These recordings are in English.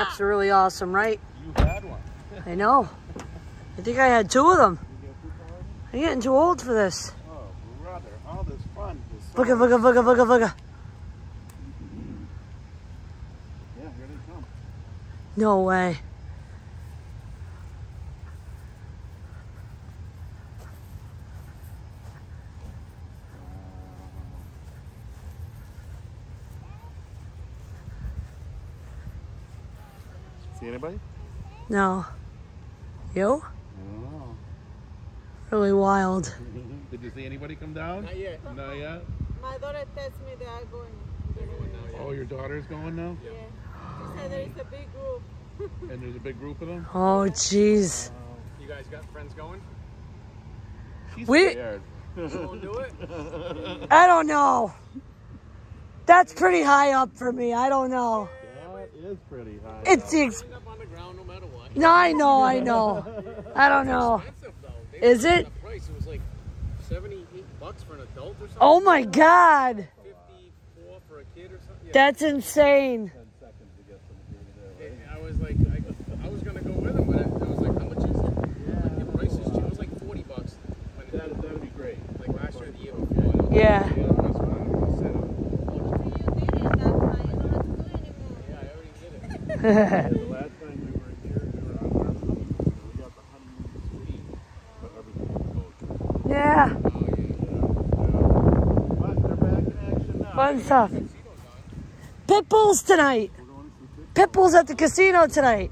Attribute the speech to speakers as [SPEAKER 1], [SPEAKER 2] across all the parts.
[SPEAKER 1] Are really awesome, right?
[SPEAKER 2] You had one.
[SPEAKER 1] I know. I think I had two of them. I'm getting too old for this.
[SPEAKER 2] Oh, brother, all this fun. This
[SPEAKER 1] Booga, booga, booga, booga, booga.
[SPEAKER 2] Yeah, here they come.
[SPEAKER 1] No way.
[SPEAKER 2] Anybody?
[SPEAKER 1] No. You?
[SPEAKER 2] I.
[SPEAKER 1] Really wild.
[SPEAKER 2] Did you see anybody come down?
[SPEAKER 3] Not yet.
[SPEAKER 2] Not uh-huh. yet.
[SPEAKER 4] My daughter tells me they are going.
[SPEAKER 3] They're going now, yeah.
[SPEAKER 2] Oh, your daughter's going now?
[SPEAKER 4] Yeah. She said there is a big group.
[SPEAKER 2] And there's a big group of them?
[SPEAKER 1] Oh, jeez.
[SPEAKER 3] You guys got friends going?
[SPEAKER 2] She's
[SPEAKER 1] We-
[SPEAKER 2] scared.
[SPEAKER 3] Do it?
[SPEAKER 1] I don't know. That's pretty high up for me. I don't know.
[SPEAKER 2] That is pretty high.
[SPEAKER 1] It's
[SPEAKER 2] up.
[SPEAKER 1] the. Ex-
[SPEAKER 3] up on the ground no matter what.
[SPEAKER 1] no, I know, I know. I don't know.
[SPEAKER 3] They
[SPEAKER 1] Is it?
[SPEAKER 3] The price it was like seventy-eight bucks for an adult or something.
[SPEAKER 1] Oh my God.
[SPEAKER 3] Fifty-four for a kid or something. Yeah.
[SPEAKER 1] That's insane.
[SPEAKER 3] I was like, I, I was gonna go with him, but I, I was like, how much is it? Like, the price is cheap. It was like forty bucks.
[SPEAKER 2] That, that'd be great.
[SPEAKER 3] like last year, the year before.
[SPEAKER 1] Yeah.
[SPEAKER 2] Now.
[SPEAKER 1] Fun stuff. Pitbull's tonight. Pitbull's at the casino tonight.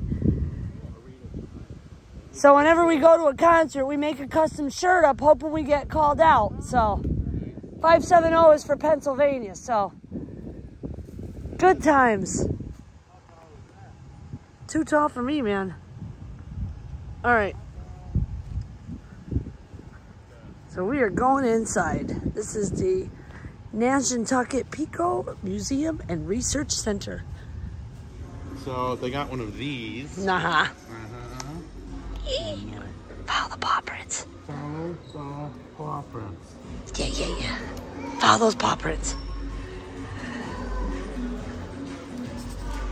[SPEAKER 1] So whenever we go to a concert, we make a custom shirt up, hoping we get called out. So 570 is for Pennsylvania. So good times. Too tall for me, man. All right. So we are going inside. This is the Mashantucket Pequot Museum and Research Center.
[SPEAKER 2] So they got one of these.
[SPEAKER 1] Nah.
[SPEAKER 2] Uh-huh.
[SPEAKER 1] Follow the paw prints.
[SPEAKER 2] Follow the paw prints.
[SPEAKER 1] Yeah, yeah, yeah. Follow those paw prints.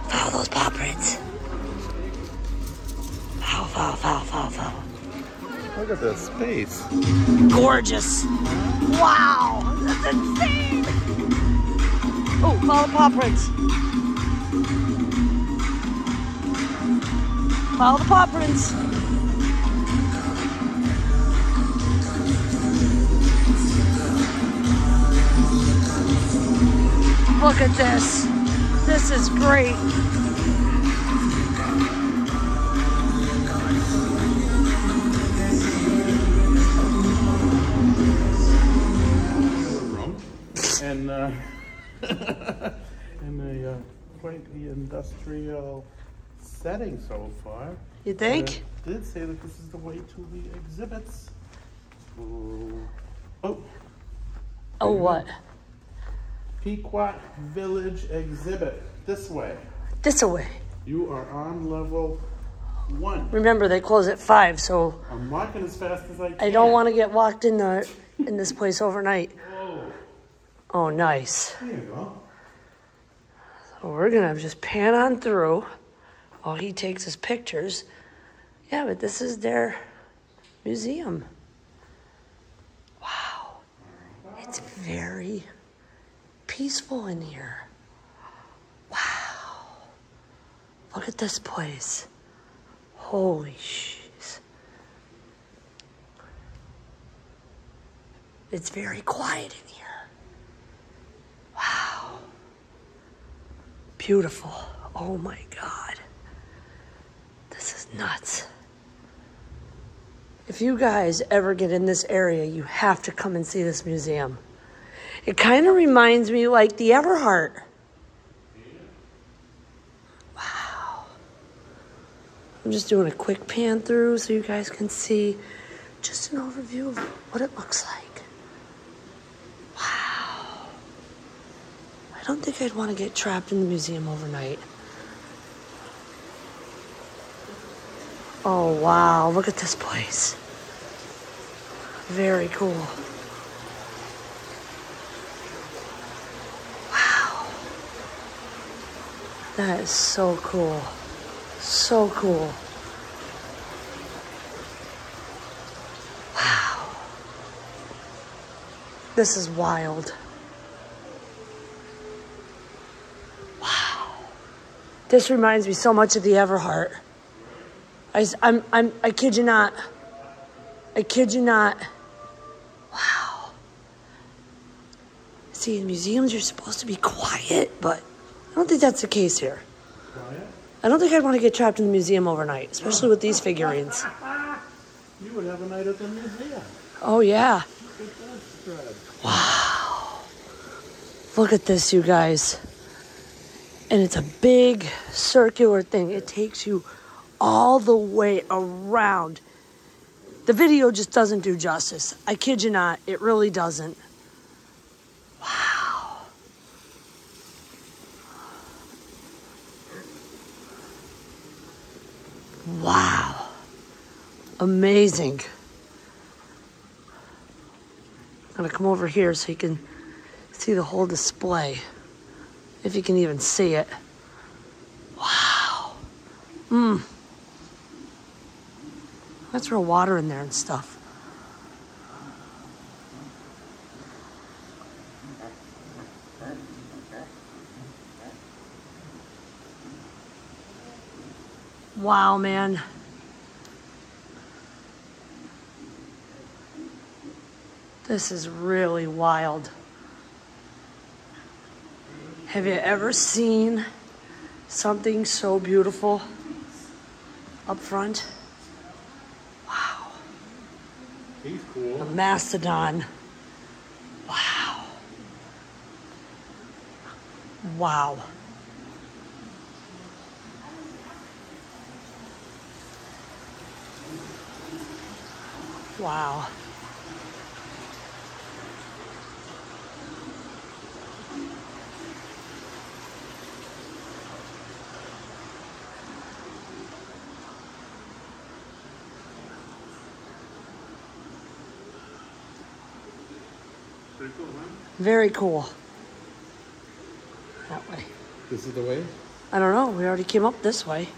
[SPEAKER 1] Follow those paw prints. Follow, follow, follow, follow, follow.
[SPEAKER 2] Look at this space.
[SPEAKER 1] Gorgeous. Wow, that's insane. Oh, follow the paw prints. Follow the paw prints. Look at this. This is great.
[SPEAKER 2] And uh, in a uh, quite the industrial setting so far.
[SPEAKER 1] You think?
[SPEAKER 2] Did say that this is the way to the exhibits. Ooh. Oh,
[SPEAKER 1] Oh, what?
[SPEAKER 2] Pequot Village exhibit. This way.
[SPEAKER 1] This away.
[SPEAKER 2] You are on level one.
[SPEAKER 1] Remember, they close at five, so
[SPEAKER 2] I'm walking as fast as I can.
[SPEAKER 1] I don't want to get locked in the in this place overnight.
[SPEAKER 2] Oh,
[SPEAKER 1] nice.
[SPEAKER 2] there you go.
[SPEAKER 1] So we're gonna just pan on through while he takes his pictures. Yeah, but this is their museum. Wow, it's very peaceful in here. Wow, look at this place. Holy shiz. It's very quiet in here. Wow. Beautiful. Oh my God. This is nuts. If you guys ever get in this area, you have to come and see this museum. It kind of reminds me like the Everhart. Wow. I'm just doing a quick pan through so you guys can see just an overview of what it looks like. Wow. I don't think I'd want to get trapped in the museum overnight. Oh, wow. Look at this place. Very cool. Wow. That is so cool. So cool. Wow. This is wild. This reminds me so much of the Everhart. I, I'm, I'm, I kid you not. I kid you not. Wow. See, in museums, you're supposed to be quiet, but I don't think that's the case here.
[SPEAKER 2] Quiet?
[SPEAKER 1] I don't think I'd want to get trapped in the museum overnight, especially with these figurines.
[SPEAKER 2] You would have a night at the museum.
[SPEAKER 1] Oh, yeah.
[SPEAKER 2] Look at that spread.
[SPEAKER 1] Look at this, you guys. And it's a big circular thing. It takes you all the way around. The video just doesn't do justice. I kid you not, it really doesn't. Wow. Wow. Amazing. I'm gonna come over here so you can see the whole display. If you can even see it. Wow. Mmm. Let's throw water in there and stuff. Wow, man. This is really wild. Have you ever seen something so beautiful up front? Wow.
[SPEAKER 2] He's cool.
[SPEAKER 1] A mastodon. Wow. Wow. Wow. Very cool. That way.
[SPEAKER 3] This is the way?
[SPEAKER 1] I don't know. We already came up this way.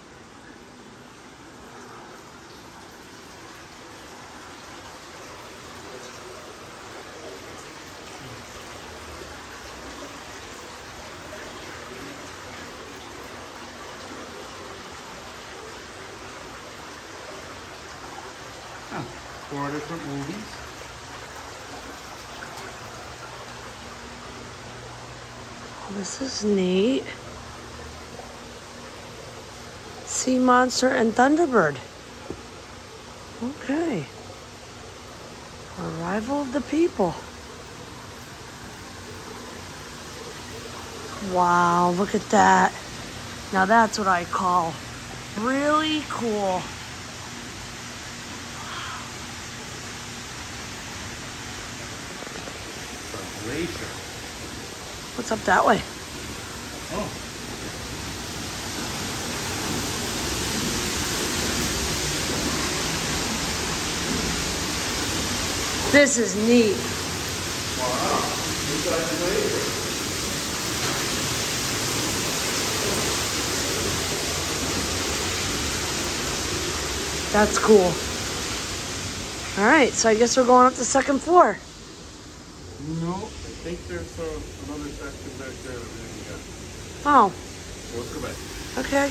[SPEAKER 2] Huh. Four different movies.
[SPEAKER 1] This is neat. Sea Monster and Thunderbird. Okay. Arrival of the People. Wow, look at that. Now that's what I call really cool.
[SPEAKER 2] Glacier.
[SPEAKER 1] What's up that way?
[SPEAKER 2] Oh.
[SPEAKER 1] This is neat.
[SPEAKER 2] Wow.
[SPEAKER 1] That's cool. All right, so I guess we're going up the second floor.
[SPEAKER 2] No, I think there's section back there we didn't get.
[SPEAKER 1] Oh,
[SPEAKER 2] let's go back.
[SPEAKER 1] okay.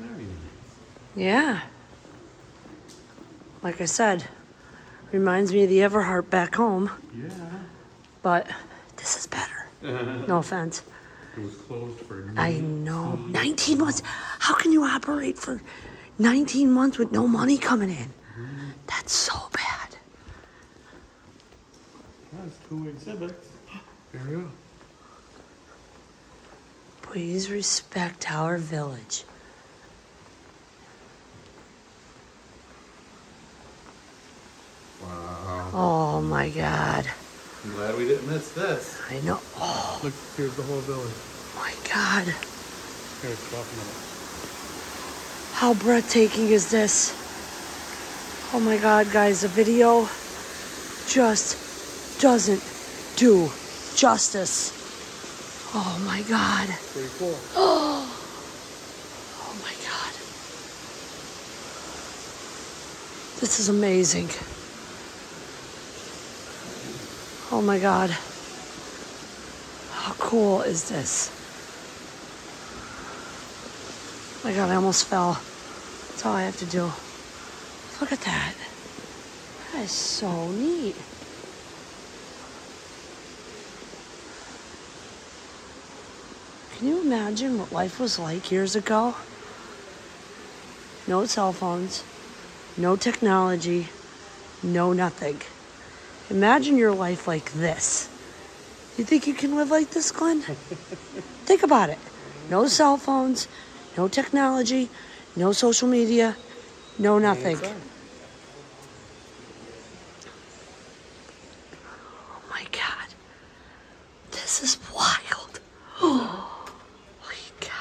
[SPEAKER 2] Very nice.
[SPEAKER 1] Yeah. Like I said, reminds me of the Everhart back home,
[SPEAKER 2] Yeah.
[SPEAKER 1] but this is better. No offense.
[SPEAKER 2] It was closed for.
[SPEAKER 1] I know. 19 months. How can you operate for 19 months with no money coming in? Mm-hmm. That's so bad.
[SPEAKER 2] That's two exhibits. There you go.
[SPEAKER 1] Please respect our village.
[SPEAKER 2] Wow.
[SPEAKER 1] Oh my God.
[SPEAKER 2] I'm glad we didn't miss this.
[SPEAKER 1] I know. Oh
[SPEAKER 2] Look, here's the whole village.
[SPEAKER 1] my God.
[SPEAKER 2] Here, stop a minute.
[SPEAKER 1] How breathtaking is this? Oh my God, guys, the video just doesn't do justice. Oh my God.
[SPEAKER 2] Pretty cool.
[SPEAKER 1] Oh my God. This is amazing. Oh my God. How cool is this? Oh my God, I almost fell. That's all I have to do. Look at that. That is so neat. Can you imagine what life was like years ago? No cell phones, no technology, no nothing. Imagine your life like this. You think you can live like this, Glynn? think about it. No cell phones, no technology, no social media, no nothing. Oh my God. This is wild. Holy cow.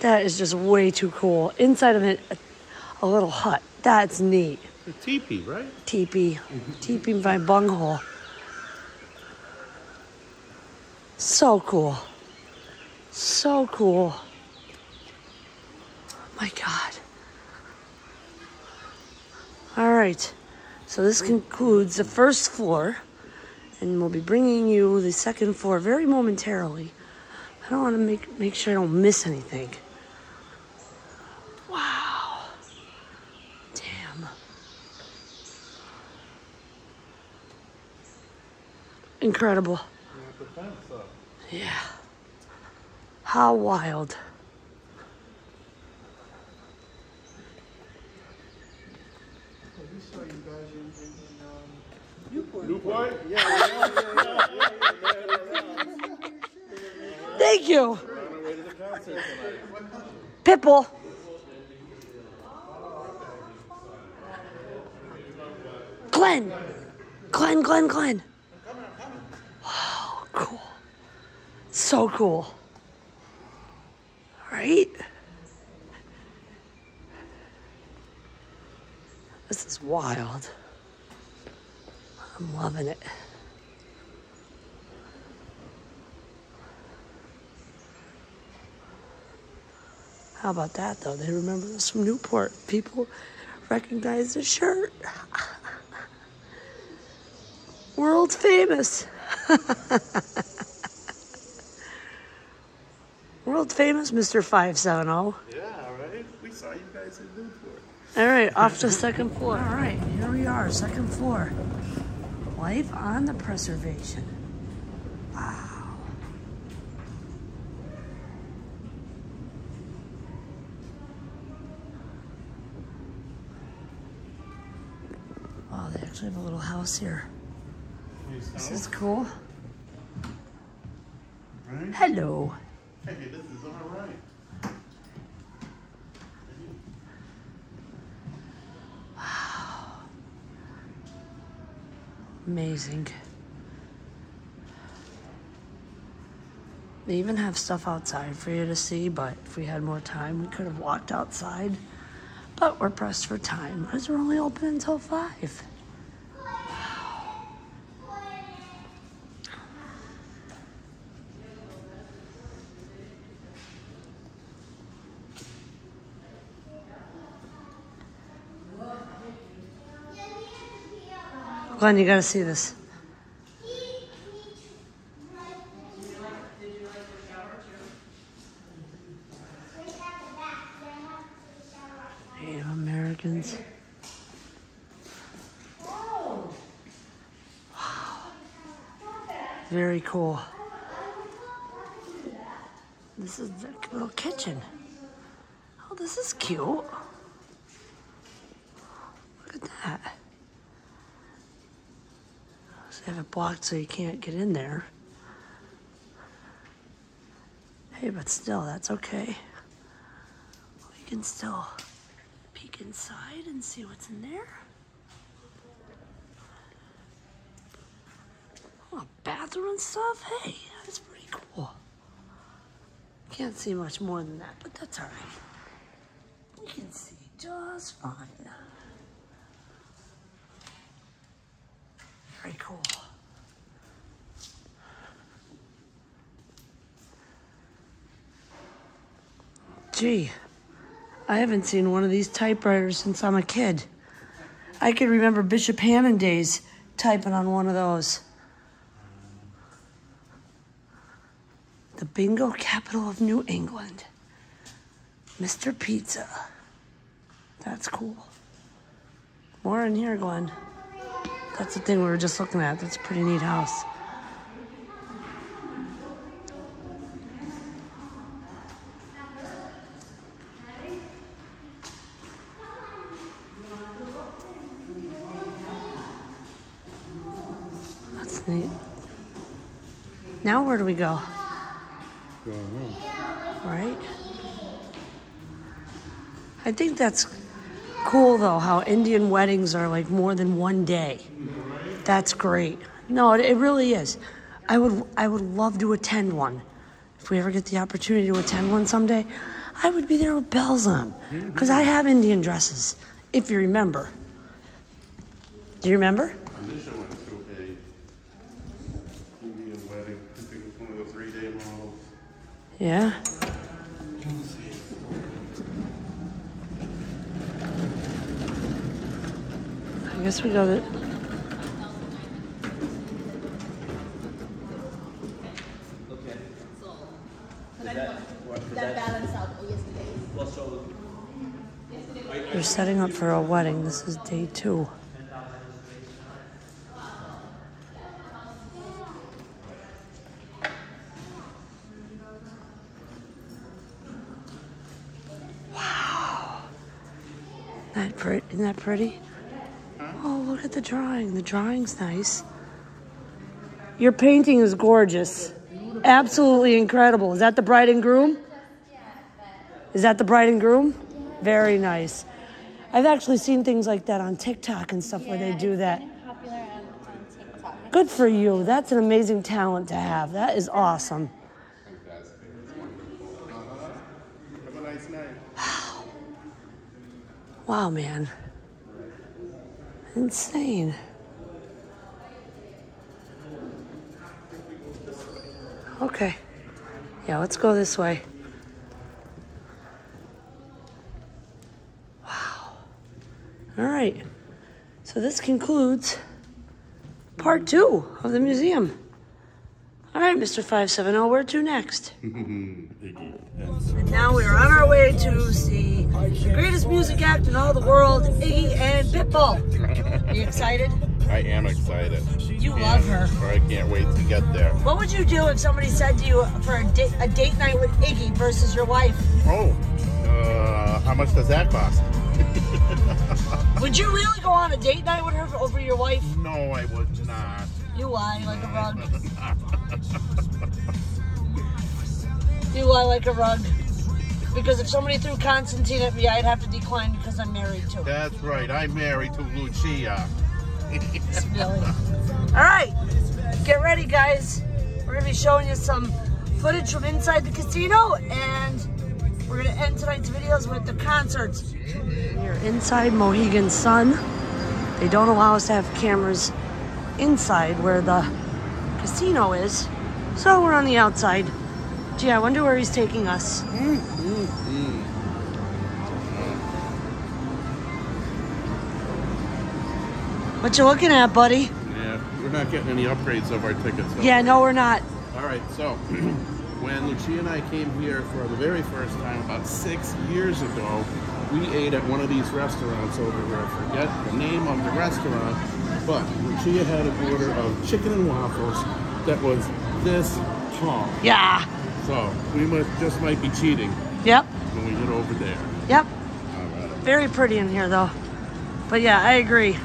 [SPEAKER 1] That is just way too cool. Inside of it, a, little hut. That's neat.
[SPEAKER 2] A teepee, right?
[SPEAKER 1] Teepee. Teepee by bunghole. So cool. So cool. Oh my God. All right. So this concludes the first floor, and we'll be bringing you the second floor very momentarily. I don't want to make make sure I don't miss anything. Wow. Damn. Incredible. Yeah. How wild. Thank you. Pitbull. Glynn. Glynn, Glynn, Glynn. Cool. So cool. Right? This is wild. I'm loving it. How about that though? They remember this from Newport. People recognize the shirt. World famous. World famous Mr. 570.
[SPEAKER 2] Yeah, right? We saw you guys in Newport.
[SPEAKER 1] All right, off to the second floor. All right, here we are, second floor. Life on the preservation. Wow. Wow, they actually have a little house here. This is cool.
[SPEAKER 2] Right?
[SPEAKER 1] Hello.
[SPEAKER 2] Hey, this is all right.
[SPEAKER 1] Amazing. They even have stuff outside for you to see, but if we had more time, we could have walked outside. But we're pressed for time because we're only open until 5. Glynn, you gotta see this. Americans. Very cool. This is the little kitchen. Oh, this is cute. Look at that. Have it blocked so you can't get in there. Hey, but still, that's okay. We can still peek inside and see what's in there. Oh, bathroom and stuff. Hey, that's pretty cool. Can't see much more than that, but that's all right. You can see just fine. Very cool. Gee, I haven't seen one of these typewriters since I'm a kid. I can remember Bishop Hannan days typing on one of those. The bingo capital of New England. Mr. Pizza. That's cool. More in here, Glynn. That's the thing we were just looking at. That's a pretty neat house. That's neat. Now where do we go? Right? I think that's cool though, how Indian weddings are like more than one day. That's great. No, it, it really is. I would I would love to attend one. If we ever get the opportunity to attend one someday, I would be there with bells on. Because I have Indian dresses, if you remember. Do you remember?
[SPEAKER 2] Alicia went to a Indian wedding. I think it was one of the three-day models.
[SPEAKER 1] Yeah. I guess we got it.
[SPEAKER 4] That balance out oh, yesterday.
[SPEAKER 1] They're setting up for a wedding. This is day two. Wow. That pre- isn't that pretty? Oh, look at the drawing. The drawing's nice. Your painting is gorgeous. Absolutely incredible. Is that the bride and groom? Is that the bride and groom? Very nice. I've actually seen things like that on TikTok and stuff where they do that.
[SPEAKER 4] Popular on, on TikTok.
[SPEAKER 1] Good for you. That's an amazing talent to have. That is awesome.
[SPEAKER 2] Have a nice night.
[SPEAKER 1] Wow, man. Insane. Okay. Yeah, let's go this way. Wow. All right. So this concludes part two of the museum. All right, Mr. 570, where to next?
[SPEAKER 2] Iggy.
[SPEAKER 1] And now we are on our way to see the greatest music act in all the world, Iggy and Pitbull. Are you excited?
[SPEAKER 2] I am excited.
[SPEAKER 1] You love her.
[SPEAKER 2] I can't wait to get there.
[SPEAKER 1] What would you do if somebody said to you for a, da- a date night with Iggy versus your wife?
[SPEAKER 2] Oh, uh, how much does that cost?
[SPEAKER 1] Would you really go on a date night with her over your wife?
[SPEAKER 2] No, I would not.
[SPEAKER 1] You lie like a rug. You lie like a rug. Because if somebody threw Constantine at me, I'd have to decline because I'm married to her.
[SPEAKER 2] That's right. I'm married to Lucia.
[SPEAKER 1] Really. All right, get ready, guys. We're gonna be showing you some footage from inside the casino, and we're gonna end tonight's videos with the concerts. We're inside Mohegan Sun. They don't allow us to have cameras inside where the casino is, so we're on the outside. Gee, I wonder where he's taking us. Mm-hmm. What you looking at, buddy?
[SPEAKER 2] Yeah, we're not getting any upgrades of our tickets.
[SPEAKER 1] Yeah, no, we're not.
[SPEAKER 2] All right, so When Lucia and I came here for the very first time about six years ago, we ate at one of these restaurants over here. I forget the name of the restaurant, but Lucia had a order of chicken and waffles that was this tall.
[SPEAKER 1] Yeah.
[SPEAKER 2] So we must, just might be cheating
[SPEAKER 1] Yep.
[SPEAKER 2] when we get over there.
[SPEAKER 1] Yep.
[SPEAKER 2] All right.
[SPEAKER 1] Very pretty in here though. But yeah, I agree.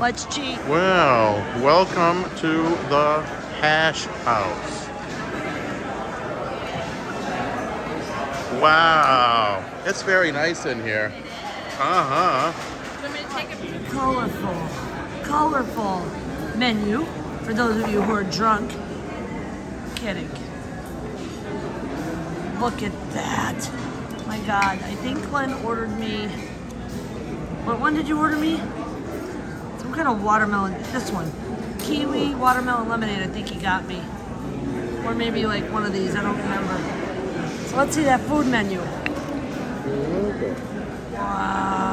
[SPEAKER 1] Let's cheat.
[SPEAKER 2] Well, welcome to the Hash House. Wow, it's very nice in here. Uh huh. Let me take a peek.
[SPEAKER 1] Colorful, colorful menu for those of you who are drunk. Kidding. Look at that. My God, I think Glynn ordered me. What one did you order me? Some kind of watermelon. This one, kiwi watermelon lemonade. I think he got me, or maybe like one of these. I don't remember. So let's see that food menu. Wow.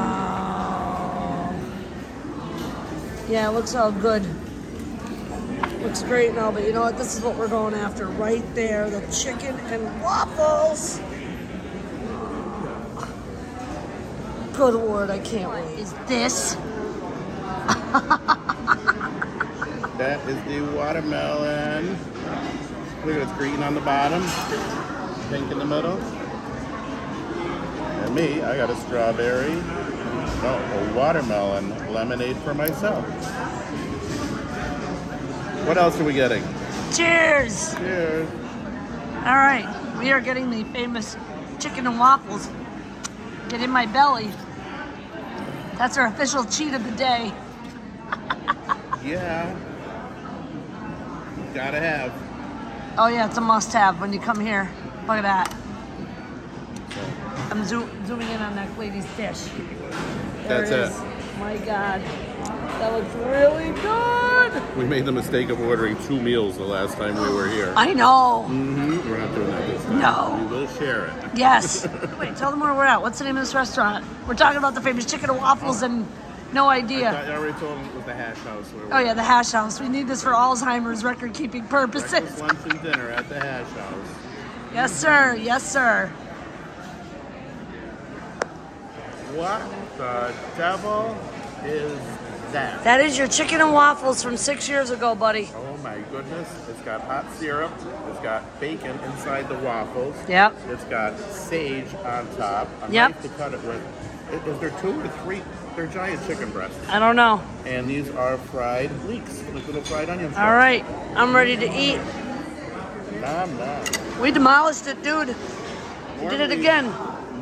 [SPEAKER 1] Yeah, it looks all good. Looks great now, but you know what? This is what we're going after right there the chicken and waffles. Good lord, I can't wait. Is this?
[SPEAKER 2] That is the watermelon. Look at it's green on the bottom, pink in the middle. And me, I got a strawberry, no, a watermelon lemonade for myself. What else are we getting?
[SPEAKER 1] Cheers!
[SPEAKER 2] Cheers.
[SPEAKER 1] All right, we are getting the famous chicken and waffles. Get in my belly. That's our official cheat of the day.
[SPEAKER 2] Yeah. Gotta have.
[SPEAKER 1] Oh yeah, it's a must-have when you come here. Look at that. I'm zo- zooming in on that lady's dish. There
[SPEAKER 2] That's
[SPEAKER 1] it
[SPEAKER 2] it.
[SPEAKER 1] My God, that looks really good.
[SPEAKER 2] We made the mistake of ordering two meals the last time we were here.
[SPEAKER 1] I know.
[SPEAKER 2] Mm-hmm. We're not doing that this time.
[SPEAKER 1] No.
[SPEAKER 2] We will share it.
[SPEAKER 1] Yes. Wait, tell them where we're at. What's the name of this restaurant? We're talking about the famous chicken and waffles and no idea.
[SPEAKER 2] thought- I already told them it was the hash house. Where
[SPEAKER 1] Oh yeah, the hash house. We need this for Alzheimer's record-keeping purposes.
[SPEAKER 2] Breakfast, lunch, and dinner at the hash house.
[SPEAKER 1] Yes, sir. Yes, sir.
[SPEAKER 2] What the devil is that?
[SPEAKER 1] That is your chicken and waffles from six years ago, buddy.
[SPEAKER 2] Oh my goodness. It's got hot syrup. It's got bacon inside the waffles.
[SPEAKER 1] Yep.
[SPEAKER 2] It's got sage on top. A
[SPEAKER 1] Yep.
[SPEAKER 2] knife to cut it with. Is there two or three? They're giant chicken breasts.
[SPEAKER 1] I don't know.
[SPEAKER 2] And these are fried leeks, like little fried onions.
[SPEAKER 1] All right, I'm ready to eat.
[SPEAKER 2] Nom nom.
[SPEAKER 1] We demolished it, dude. We did it again.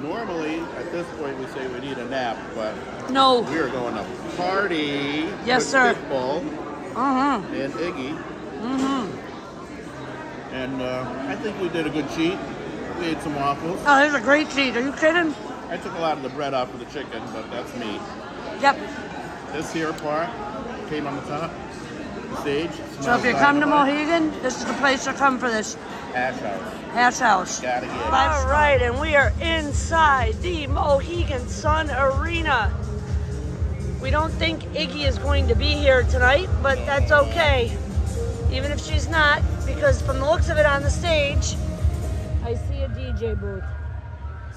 [SPEAKER 2] Normally, at this point, we say we need a nap, but
[SPEAKER 1] No.
[SPEAKER 2] we are going to party.
[SPEAKER 1] Yes,
[SPEAKER 2] with
[SPEAKER 1] sir.
[SPEAKER 2] Pitbull
[SPEAKER 1] Uh-huh.
[SPEAKER 2] and Iggy.
[SPEAKER 1] Mm-hmm.
[SPEAKER 2] And uh, I think we did a good cheat. We ate some waffles.
[SPEAKER 1] Oh, there's a great cheat. Are you kidding?
[SPEAKER 2] I took a lot of the bread off of the chicken, but that's me.
[SPEAKER 1] Yep.
[SPEAKER 2] This here part came on the top. Sage.
[SPEAKER 1] So if you come to. Mohegan, this is the place to come for this
[SPEAKER 2] Hash house.
[SPEAKER 1] Hash house.
[SPEAKER 2] Gotta get it.
[SPEAKER 1] All right, and we are inside the Mohegan Sun Arena. We don't think Iggy is going to be here tonight, but that's okay. Even if she's not, because from the looks of it on the stage, I see a DJ booth.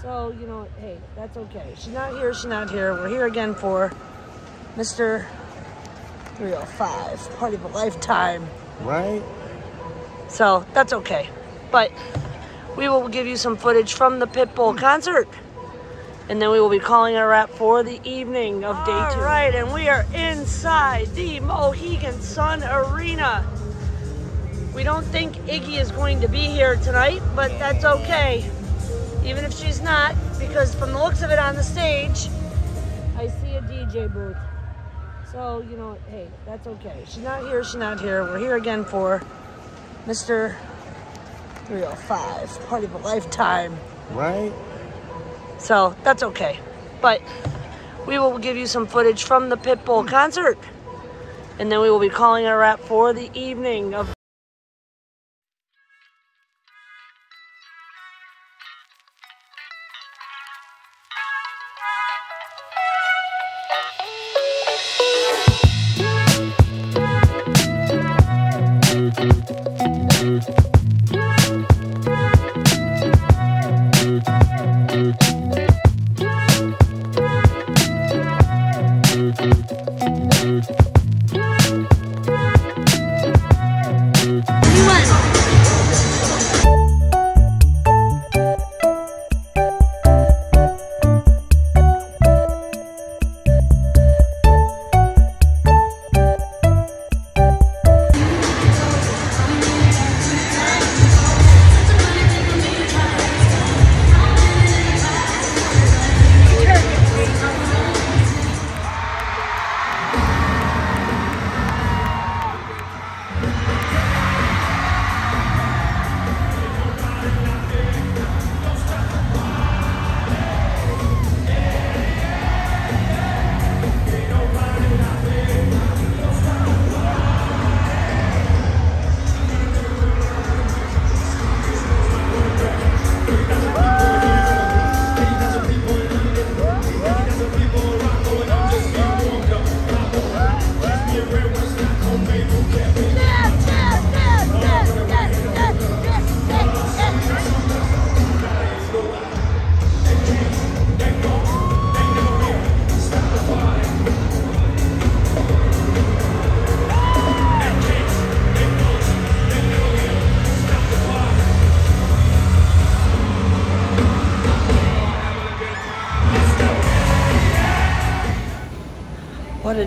[SPEAKER 1] So, you know, hey, that's okay. She's not here, she's not here. We're here again for Mr. 305, Party of a Lifetime.
[SPEAKER 2] Right?
[SPEAKER 1] So that's okay. But we will give you some footage from the Pitbull concert. And then we will be calling it a wrap for the evening of day two. All right, and we are inside the Mohegan Sun Arena. We don't think Iggy is going to be here tonight, but that's okay. Even if she's not, because from the looks of it on the stage, I see a DJ booth. So, you know, hey, that's okay. She's not here, she's not here. We're here again for Mr. 305, Party of a Lifetime.
[SPEAKER 2] Right?
[SPEAKER 1] So that's okay. But we will give you some footage from the Pitbull concert. And then we will be calling a wrap for the evening of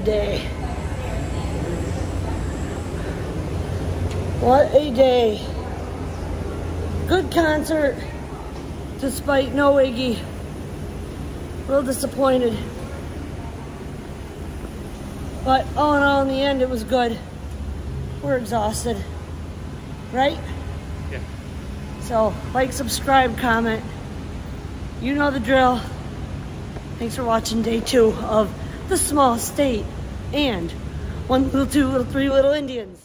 [SPEAKER 1] day. What a day. Good concert, despite no Iggy. Real disappointed. But all in all, in the end, it was good. We're exhausted. Right?
[SPEAKER 2] Yeah.
[SPEAKER 1] So, like, subscribe, comment. You know the drill. Thanks for watching day two of The Small State and One Little Two Little Three Little Indians.